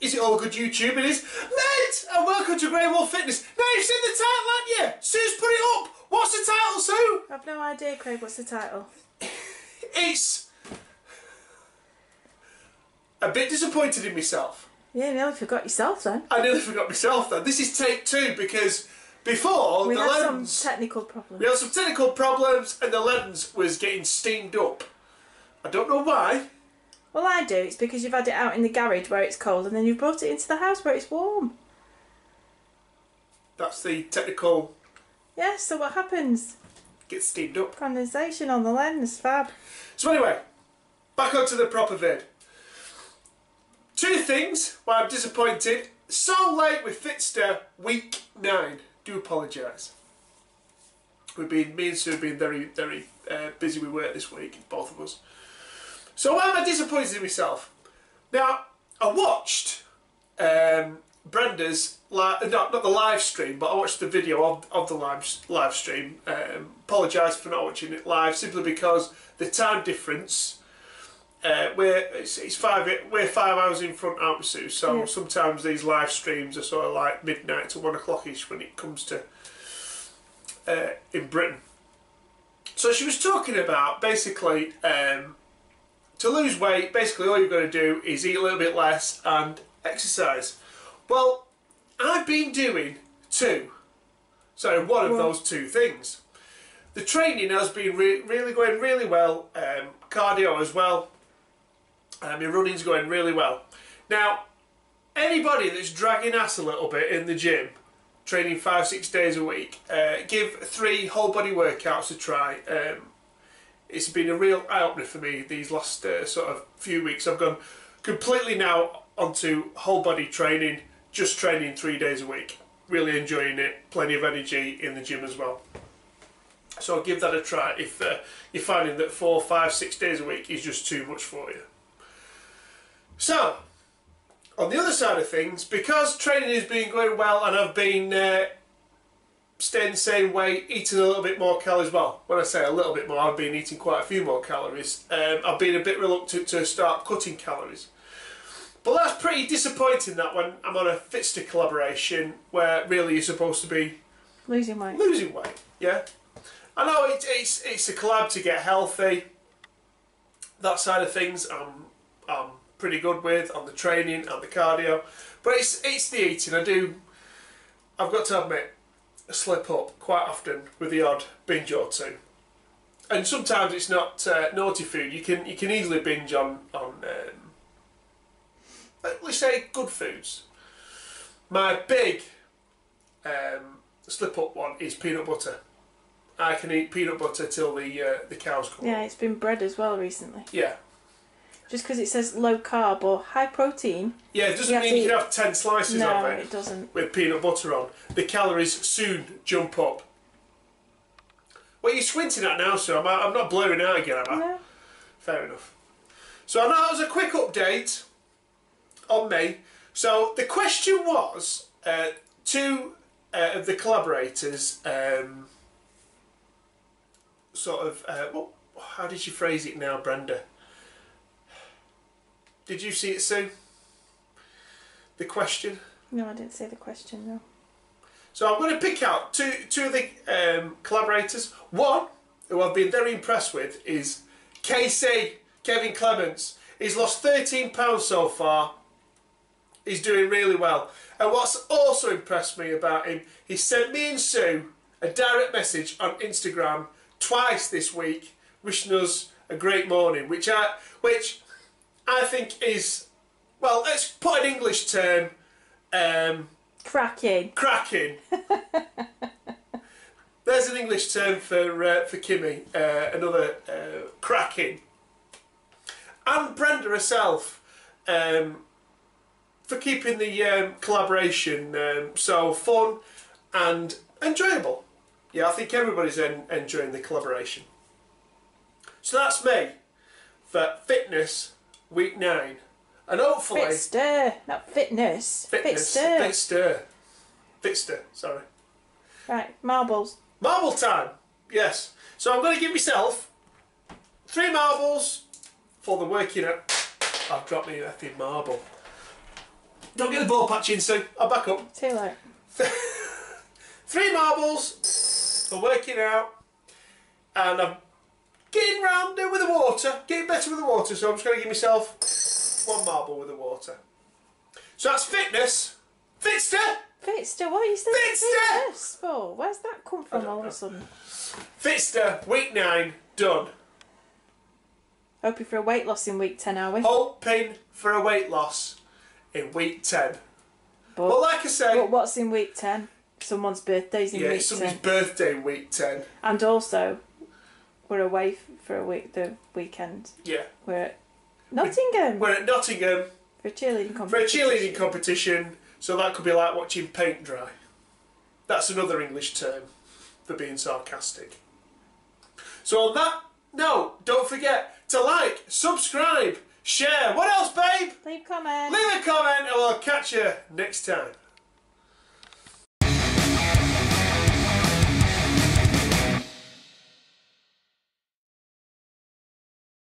Is it all good YouTube? It is. Mate, and welcome to Grey Wolf Fitness. Now you've seen the title, haven't you? Sue's put it up. What's the title, Sue? I've no idea, Craig. What's the title? It's a bit disappointed in myself. Yeah, you nearly forgot yourself then. I nearly forgot myself then. This is take two because before We the had lens, some technical problems. we had some technical problems and the lens was getting steamed up. I don't know why. Well, I do. It's because you've had it out in the garage where it's cold, and then you've brought it into the house where it's warm. That's the technical Yes. So what happens? get steamed up. Condensation on the lens. Fab. So anyway, back onto the proper vid. Two things why I'm disappointed. So late with Fitster week nine. Do apologise. We've been me and Sue have been very very uh, busy with work this week, both of us. So why am I disappointed in myself? Now I watched um, Brenda's li- not not the live stream, but I watched the video of, of the live live stream. Um, Apologise for not watching it live, simply because the time difference. Uh, we're it's, it's five we're five hours in front, aren't we, Sue? So Yeah. sometimes these live streams are sort of like midnight to one o'clock ish when it comes to uh, in Britain. So she was talking about basically um, to lose weight. Basically, all you've got to do is eat a little bit less and exercise. Well, I've been doing two. So one of those two things. The training has been re- really going really well. Um, cardio as well. Um, your running's going really well. Now, anybody that's dragging ass a little bit in the gym, training five six days a week, uh, give three whole body workouts a try. Um, it's been a real eye opener for me these last uh, sort of few weeks. I've gone completely now onto whole body training, just training three days a week. Really enjoying it, plenty of energy in the gym as well. So I'll give that a try if uh, you're finding that four, five, six days a week is just too much for you. So, on the other side of things, because training has been going well and I've been uh, staying the same weight, eating a little bit more calories. Well, when I say a little bit more, I've been eating quite a few more calories. Um, I've been a bit reluctant to start cutting calories. But that's pretty disappointing that when I'm on a Fitster collaboration where really you're supposed to be Losing weight. losing weight. Yeah, I know it's it's it's a collab to get healthy. That side of things, I'm I'm pretty good with on the training and the cardio, but it's it's the eating. I do. I've got to admit, I slip up quite often with the odd binge or two, and sometimes it's not uh, naughty food. You can you can easily binge on on. Um, let's say good foods. My big um, slip up one is peanut butter. I can eat peanut butter till the uh, the cows come. Yeah, it's been bread as well recently. Yeah. Just because it says low carb or high protein. Yeah, it doesn't You mean you can have ten slices No, of it it doesn't. with peanut butter on. The calories soon jump up. What are you squinting at now, sir? I'm, I'm not blurring out again, am I? No. Fair enough. So I know that was a quick update on me. So the question was, uh, two uh, of the collaborators, um, sort of, uh, what, how did you phrase it now, Brenda? Did you see it, Sue? The question. No, I didn't see the question, no. So I'm going to pick out two two of the um, collaborators. One who I've been very impressed with is KC Kevin Clements. He's lost 13 pounds so far. He's doing really well. And what's also impressed me about him, he sent me and Sue a direct message on Instagram twice this week, wishing us a great morning, which I which I think is well, let's put an English term. Um, Cracking. cracking. There's an English term for uh, for Kimmy, uh, another uh, cracking. And Brenda herself um, for keeping the um, collaboration um, so fun and enjoyable. Yeah, I think everybody's en- enjoying the collaboration. So that's me for fitness week nine, and hopefully Fitster, not fitness. fitness Fitster. Fitster, Fitster, sorry. Right, marbles. Marble time. Yes. So I'm going to give myself three marbles for the working at. I've dropped me effing marble. Don't get the ball patch in, Sue. I'll back up. Too late. Three marbles for working out. And I'm getting round it with the water. Getting better with the water. So I'm just going to give myself one marble with the water. So that's fitness. Fitster! Fitster, what are you saying? Fitster! Fitness for? Where's that come from all of a sudden? Fitster, week nine, done. Hoping for a weight loss in week 10, are we? Hoping for a weight loss in week 10. but, But like I say, but what's in week 10? Someone's birthday's in yeah, week it's somebody's birthday in week 10. And also, we're away f- for a week, the weekend. Yeah. We're at Nottingham We're at Nottingham for a cheerleading for a competition. cheerleading competition, so that could be like watching paint dry. That's another English term for being sarcastic. So on that note, don't forget to like, subscribe, share. What else, babe? Leave comments. Leave a comment and we'll catch you next time.